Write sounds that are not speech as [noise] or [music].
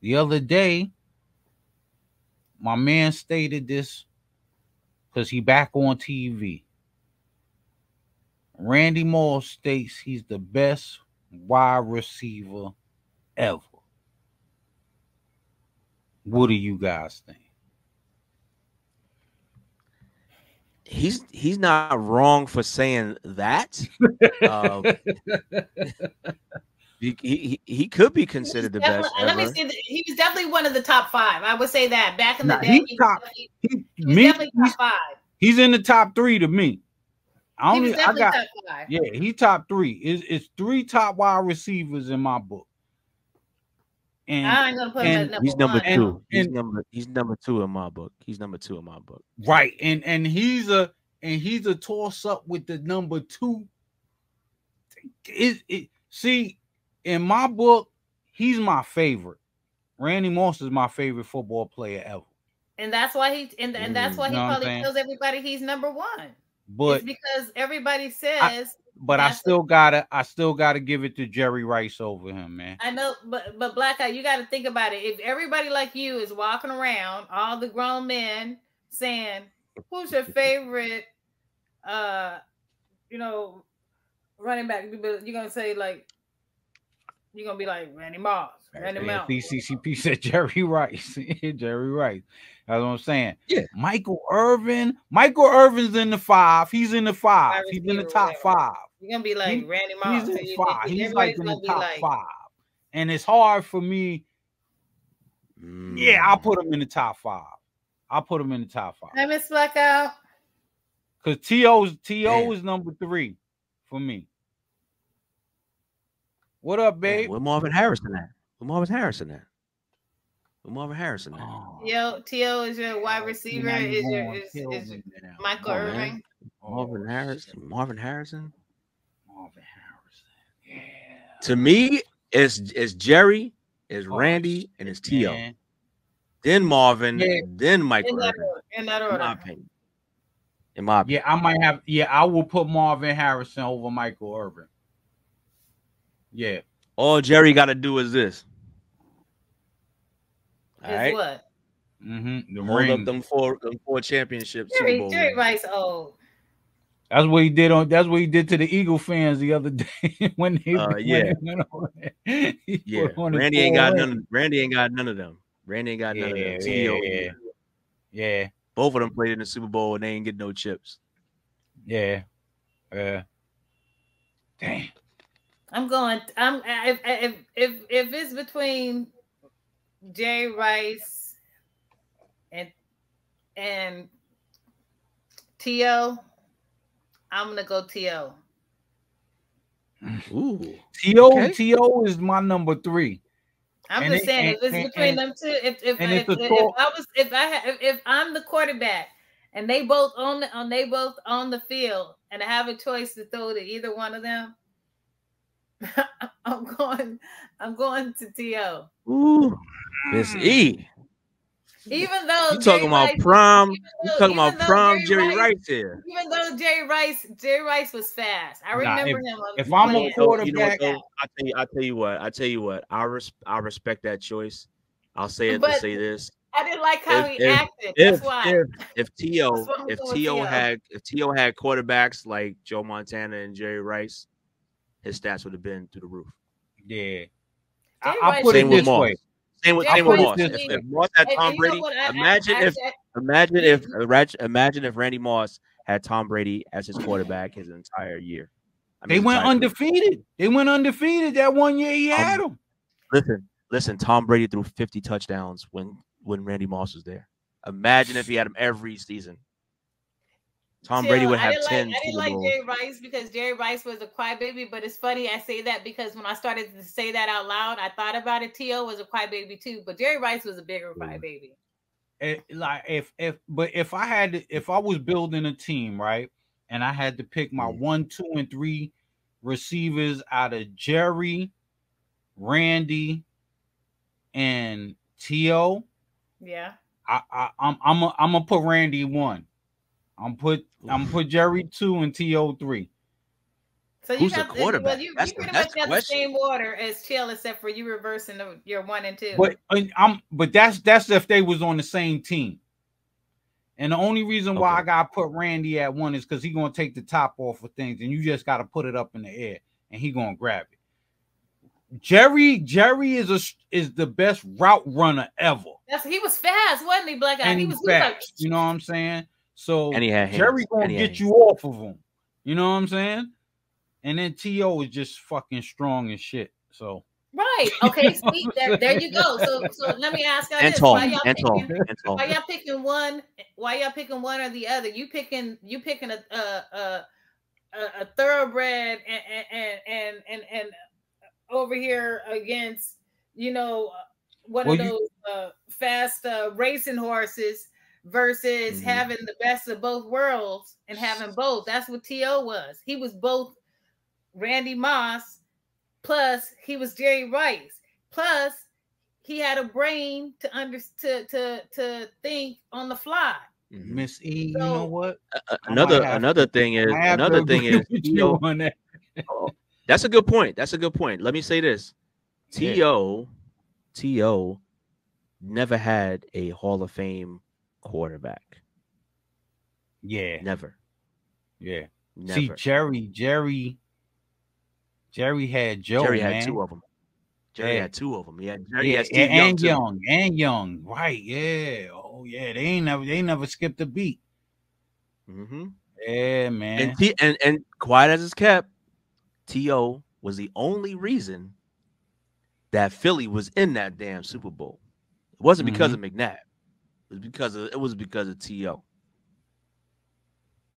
The other day, my man stated this because he back on TV. Randy Moss states he's the best wide receiver ever. What do you guys think? He's he's not wrong for saying that. [laughs] um, he, he, he could be considered the best. Let me see. He was definitely one of the top five. I would say that back in the Nah, day. he's he, top- he, He, he me, definitely he's, top five. he's in the top three to me. I He was only I definitely got top five. yeah, he top three. It's, it's three top wide receivers in my book. And I ain't gonna put him and at number He's number one. And- two. he's and- number he's number two in my book. He's number two in my book. right, and and he's a and he's a toss up with the number two. It, it see in my book, he's my favorite. Randy Moss is my favorite football player ever. and that's why he and, and that's why he Mm, probably tells everybody he's number one. But it's because everybody says but I still gotta I still gotta give it to Jerry Rice over him, man. I know, but but Black Eye, you got to think about it. If everybody like you is walking around, all the grown men saying, "Who's your favorite?" uh You know, running back. You're gonna say like, you're gonna be like Randy Moss, Randy Yeah, Moss. CCCP said [laughs] Jerry Rice. [laughs] Jerry Rice. That's what I'm saying. Yeah. Michael Irvin. Michael Irvin's in the five. He's in the five. Wide He's in the top five. You're gonna be like He- Randy Moss. He's in so five. He's everybody's like in the top like, five. And it's hard for me. Yeah, I'll Mm. put him in the top five. I'll put him in the top five. Hey, Miss Blackout. Because T.O.'s T.O. Damn. is number three for me. What up, Man, babe? Where Marvin Harrison at? Where Marvin Harrison at? Where Marvin Harrison at? Oh, Yo, T.O. is your wide receiver. Is your going is, is. Michael Come on, man. Irving? Marvin Oh, Harrison. Marvin Harrison. Marvin Harrison. Yeah. To me, it's it's Jerry, it's Oh, Randy, and it's T.O. Man. Then Marvin, Yeah. then In Michael that Irvin. order. In that In my opinion. In my opinion. Yeah, I might have. Yeah, I will put Marvin Harrison over Michael Irvin. Yeah, All Jerry got to do is this. All Is right. what? mm-hmm. the Hold ring. up them four them four championships. Super Jerry, Bowl Jerry. Rice old. That's what he did on. That's what he did to the Eagle fans the other day [laughs] when they. Uh, yeah. they [laughs] went over there. [laughs] He Yeah. put on his Randy ain't got ring. none. Randy ain't got none of them. Randy ain't got none of them. T.O. yeah, Yeah, Both of them played in the Super Bowl and they ain't get no chips. yeah, yeah. Damn. I'm going. I'm if if if if it's between Jay Rice and and To, I'm gonna go To. Mm. Ooh. To Okay. To is my number three. I'm And just it- saying and- if it's and- between and- them two. If if, and if, it's if, I was if I had if, if I'm the quarterback and they both on the on they both on the field and I have a choice to throw to either one of them, [laughs] I'm going I'm going to To. Ooh. Miss E. Mm. Even though You talking Jerry about Rice- prime? even You though- talking about though prime Jerry Rice here? Even though Jerry Rice, Jerry Rice was fast. I Nah, remember if- him. on- if I'm a quarterback- oh, You know what, though? I tell you, I tell you what, I tell you what. I res- I respect that choice. I'll say it to But- say this: I didn't like how if- he if- acted. That's if why. if if To [laughs] That's why I'm if going with To T.O. had if To had quarterbacks like Joe Montana and Jerry Rice, his stats would have been through the roof. Yeah. I, Jerry I Rice put Same it with this Moss. way. Same with Jerry same with Moss. is- If, if Moss had Tom and you know Brady. I- I- imagine I- if imagine if imagine- imagine if Randy Moss had Tom Brady as his quarterback his entire year. I mean, They went entire career. undefeated. They went undefeated that one year he Um, had them. Listen, listen. Tom Brady threw 50 touchdowns when when Randy Moss was there. Imagine if he had him every season. Tom Brady would have didn't 10 Like, I didn't like Jerry Rice because Jerry Rice was a crybaby. But it's funny I say that because when I started to say that out loud, I thought about it. To was a crybaby too, but Jerry Rice was a bigger Yeah. crybaby. It- like if if but if I had to, if I was building a team, right, and I had to pick my Mm. one, two, and three receivers out of Jerry, Randy, and T.O., Yeah. I, I I'm I'm a, I'm gonna put Randy one. I'm put I'm put Jerry two and T.O. three. So you Who's the the, quarterback? well, you, That's you the- pretty that's much the got the question. same order as Chill, except for you reversing the, your one and two. But and I'm but that's that's if they was on the same team. And the only reason why Okay. I gotta put Randy at one is because he gonna take the top off of things, and you just gotta put it up in the air, and he gonna grab it. Jerry Jerry is a is the best route runner ever, That's he was fast, wasn't he, Black Guy? and He he's was, he was like, fast. You know what I'm saying? So And he had hands. Jerry gonna And he had get you off of him. You know what I'm saying? And then To is just fucking strong as shit. So right. [laughs] Okay, see, there, there you go. So so let me ask y'all and this. tall. Why y'all And tall. picking, And tall. why y'all picking one? Why y'all picking one or the other? You picking you picking a a a, a, a thoroughbred and and and and and over here against you know one Well, of you- those uh, fast uh, racing horses versus Mhm. having the best of both worlds and having both. That's what To was. He was both Randy Moss plus he was Jerry Rice plus he had a brain to under to to to think on the fly. Mhm. Miss E, you know what? Uh, Another another to- thing is I have to another thing is [laughs] with T.O. you on that. [laughs] That's a good point. That's a good point. Let me say this. Yeah. T.O. T.O. never had a Hall of Fame quarterback. Yeah, Never. yeah. Never. See, Jerry, Jerry, Jerry had Joe. Jerry had man. two of them. Jerry Yeah. had two of them. He had Jerry Yeah, Steve and, Young, young, and young, right? Yeah. Oh yeah, they ain't never, they never skipped a beat. Mm-hmm. Yeah, man. And, T- and and quiet as it's kept, T.O. was the only reason that Philly was in that damn Super Bowl. It wasn't because Mm-hmm. of McNabb. It was because of it was because of T.O.